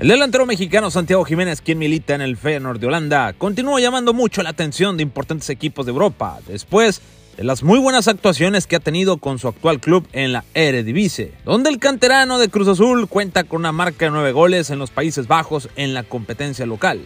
El delantero mexicano Santiago Jiménez, quien milita en el Feyenoord de Holanda, continúa llamando mucho la atención de importantes equipos de Europa, después de las muy buenas actuaciones que ha tenido con su actual club en la Eredivisie, donde el canterano de Cruz Azul cuenta con una marca de nueve goles en los Países Bajos en la competencia local,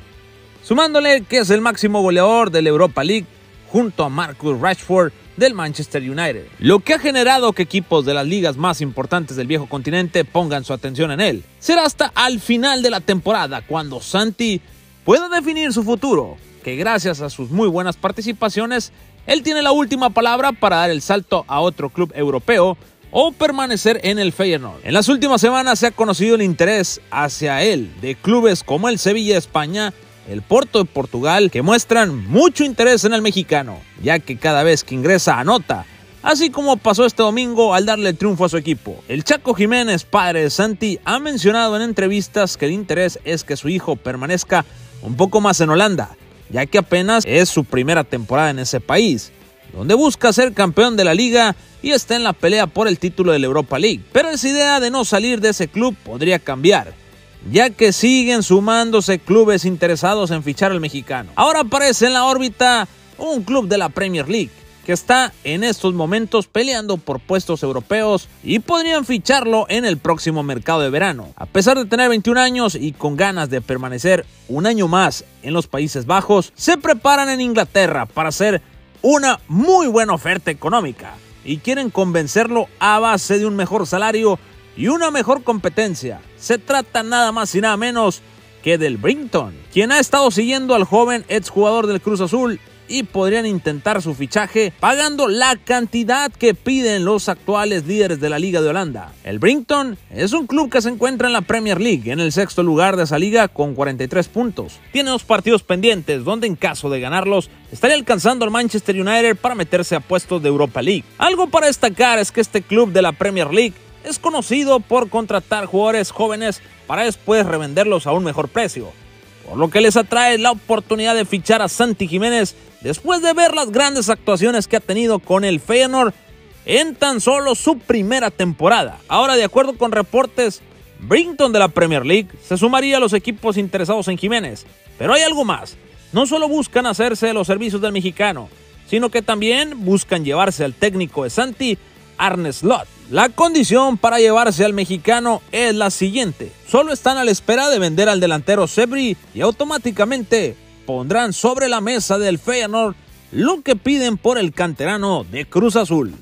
sumándole que es el máximo goleador de la Europa League junto a Marcus Rashford del Manchester United, lo que ha generado que equipos de las ligas más importantes del viejo continente pongan su atención en él. Será hasta al final de la temporada cuando Santi pueda definir su futuro, que gracias a sus muy buenas participaciones él tiene la última palabra para dar el salto a otro club europeo o permanecer en el Feyenoord. En las últimas semanas se ha conocido el interés hacia él de clubes como el Sevilla España, el Porto de Portugal, que muestran mucho interés en el mexicano, ya que cada vez que ingresa anota, así como pasó este domingo al darle triunfo a su equipo. El Chaco Jiménez, padre de Santi, ha mencionado en entrevistas que el interés es que su hijo permanezca un poco más en Holanda, ya que apenas es su primera temporada en ese país, donde busca ser campeón de la liga y está en la pelea por el título de la Europa League. Pero esa idea de no salir de ese club podría cambiar, ya que siguen sumándose clubes interesados en fichar al mexicano. Ahora aparece en la órbita un club de la Premier League, que está en estos momentos peleando por puestos europeos y podrían ficharlo en el próximo mercado de verano. A pesar de tener 21 años y con ganas de permanecer un año más en los Países Bajos, se preparan en Inglaterra para hacer una muy buena oferta económica y quieren convencerlo a base de un mejor salario y una mejor competencia. Se trata nada más y nada menos que del Brinton, quien ha estado siguiendo al joven exjugador del Cruz Azul y podrían intentar su fichaje pagando la cantidad que piden los actuales líderes de la Liga de Holanda. El Brinton es un club que se encuentra en la Premier League, en el sexto lugar de esa liga con 43 puntos. Tiene dos partidos pendientes donde en caso de ganarlos estaría alcanzando al Manchester United para meterse a puestos de Europa League. Algo para destacar es que este club de la Premier League es conocido por contratar jugadores jóvenes para después revenderlos a un mejor precio por lo que les atrae la oportunidad de fichar a Santi Jiménez después de ver las grandes actuaciones que ha tenido con el Feyenoord en tan solo su primera temporada. Ahora, de acuerdo con reportes, Brinton de la Premier League se sumaría a los equipos interesados en Jiménez. Pero hay algo más. No solo buscan hacerse los servicios del mexicano, sino que también buscan llevarse al técnico de Santi, Arne Slot. La condición para llevarse al mexicano es la siguiente. Solo están a la espera de vender al delantero Sebri y automáticamente pondrán sobre la mesa del Feyenoord lo que piden por el canterano de Cruz Azul.